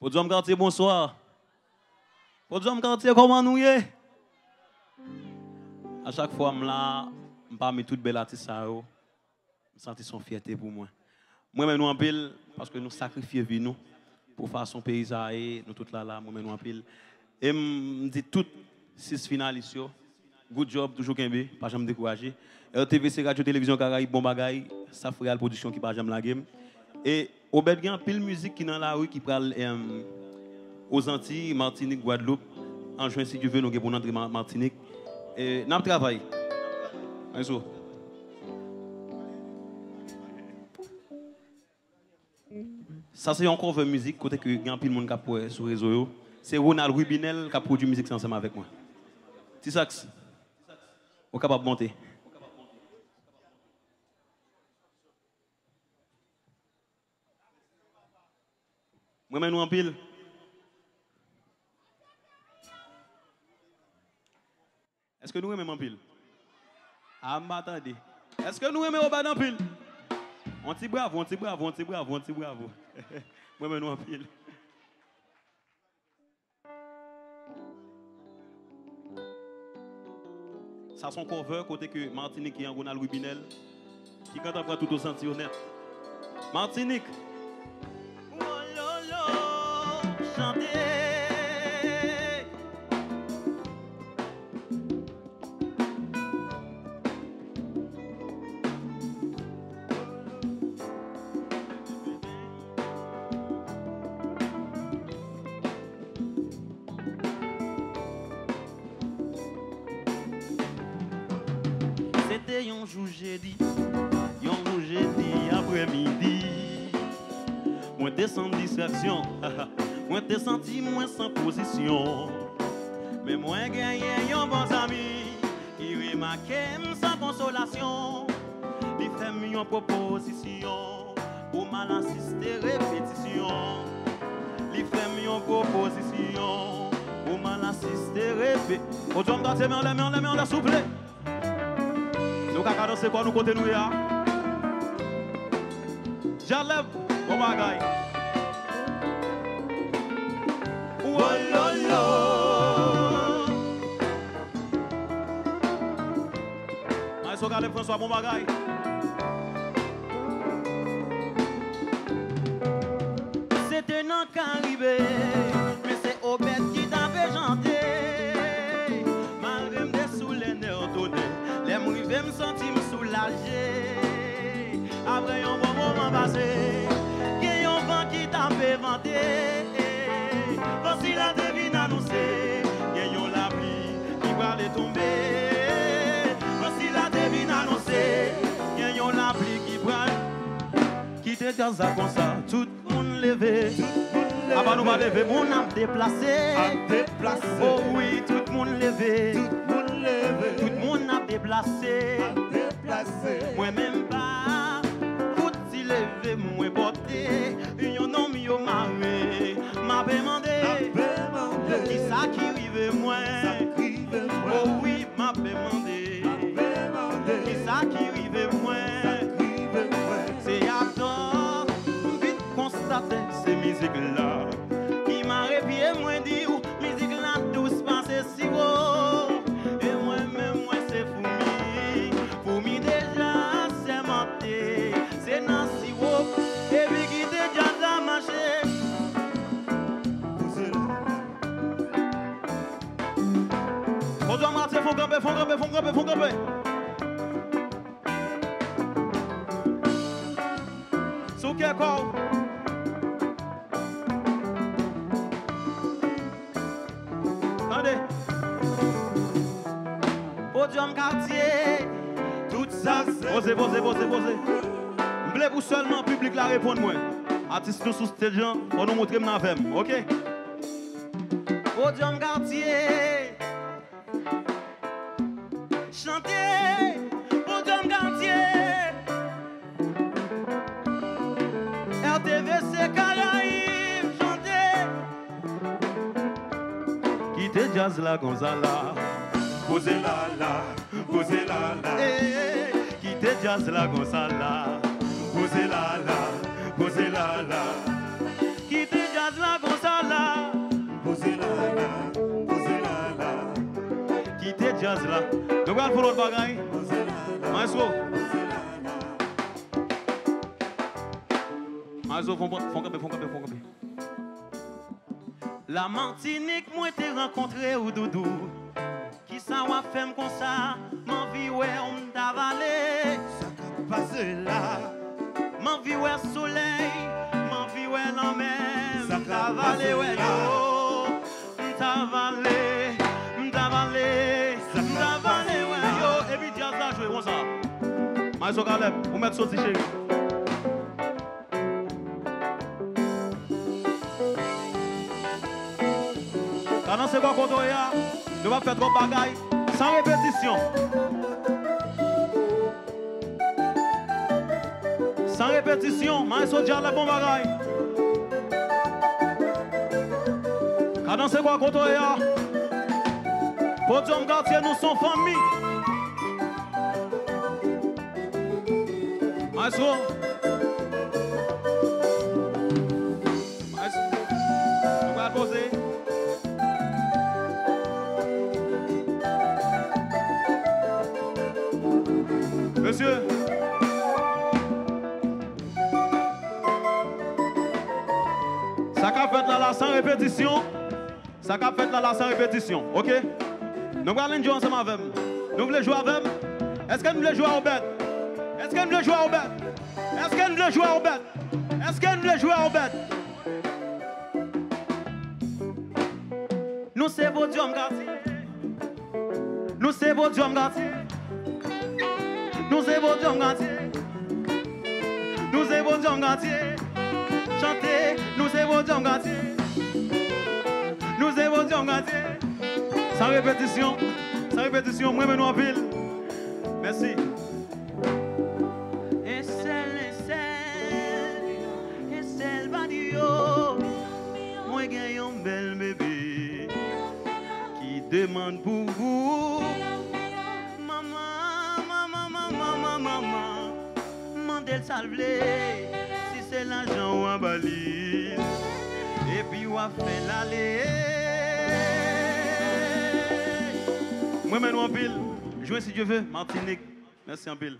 Quartier, bonsoir. Comment nous y est? À chaque fois, là, toutes sens son fierté pour moi. Moi, nous en pile parce que nous sacrifions vie pour faire son pays nous tous là, là, moi, nous en pile. Et je dis toutes six finalistes, good job, toujours qu'un pas jamais. RTVC Radio Télévision Caraïbe, bon bagaille, ça ferait la production qui pas jamais la game. Et au bel gain, pile musique qui dans la rue qui parle euh, aux Antilles, Martinique, Guadeloupe. En juin, si tu veux, nous avons entrer Martinique. Et nous travaillons. Ça, c'est encore une musique, côté que a pile monde qui sur les réseau. C'est Ronald Rubinel qui a produit musique ensemble avec moi. Tissax, on est capable de monter. Moi, nous en pile. Est-ce que nous aimons en pile? Ah, m'attendez. Est-ce que nous aimons au bas en pile? On t'y bravo, on t'y bravo, on t'y bravo, on t'y bravo. Moi, nous en pile. Ça, son cover, côté que Martinique et Ronald Rubinel, qui quand après tout au senti honnête. Martinique. C'était un jour jeudi, un jour jeudi après-midi. Moi, t'es sans distraction. Moi te senti moins sans position Mais moi gagné un bon ami Qui remarque sans consolation Il fait une proposition Pour mal assister répétition Il fait une proposition Pour mal assister répétition Aujourd'hui on doit les mains, les mains, les souple. Nous avons danser quoi nous côté nous ya? J'enlève, bon bagaille Gade François, bon bagay. Se te nan kalibe Men se obet ki tabe jante. Malre mde sou le ne ordone Le mrive m senti m soulaje konsyans a konsa, tout moun leve A pa nou pa leve, moun ap deplase Oh oui, tout moun leve Tout moun ap deplase Mwen men pa, kout si leve mwen bote Yon nom yo mame, ma pe mande Ki sa ki rive mwen Oh oui, ma pe mande Ki sa ki Bonjour Martin, faut grimper, faut grimper, faut grimper, faut grimper. Sous quel corps? Podium quartier, tout ça. Posez, posez, posez, posez. Je voulais vous seulement public la répondre moi. Artiste nous sous stage, on nous montrer mon avec OK? Podium quartier. jazz la Gonzala. Posez la la, posez la la. Hey, eh, eh, quittez jazz la Gonzala. Posez la la, posez la la. Quittez jazz la Gonzala. Posez la la, posez la la. Quittez jazz la. Donc, on va pour l'autre bagaille. Maestro. Maestro, font camper, font camper, font camper. La Martinique mwen te renkontre ou doudou. Ki sa wafem kon sa Man viwe om davale Sa ka pase la Man viwe soley Man viwe lanmen Mdavale we yo Mdavale Mdavale Mdavale we yo. Ebi diaz la jwe, wonsa Maestro Kaleb, ou met soti cheri Quand c'est quoi qu'on doit faire, nous allons faire trop de bagailles sans répétition. Sans répétition, maestro dit la bon bagaille. Quand c'est quoi qu'on doit faire, podium quartier, nous sommes famille. Maestro. Maestro. Nous Ça qu'a fait là, là sans répétition. Ça qu'a fait là, là sans répétition. Ok? Nous allons jouer ensemble avec vous. Nous voulons jouer avec? Est-ce que nous jouer au bête? Est-ce que nous voulons jouer au bête? Est-ce que nous voulons jouer au bête? Est-ce que nous voulons jouer au bête? Nous c'est vos dieux. Nous c'est vos dieux. Nous c'est vos dieux. Nous c'est vos dieux, quartier. Dieux, quartier. Nous dieux, quartier. Sans répétition, sans répétition, moi, nous en pile. Merci. Demande pour vous. Maman, maman, maman, maman, maman, l'argent ou un balise, et puis on va faire l'aller. Moi, maintenant en pile, jouez si Dieu veut, Martinique. Merci en pile.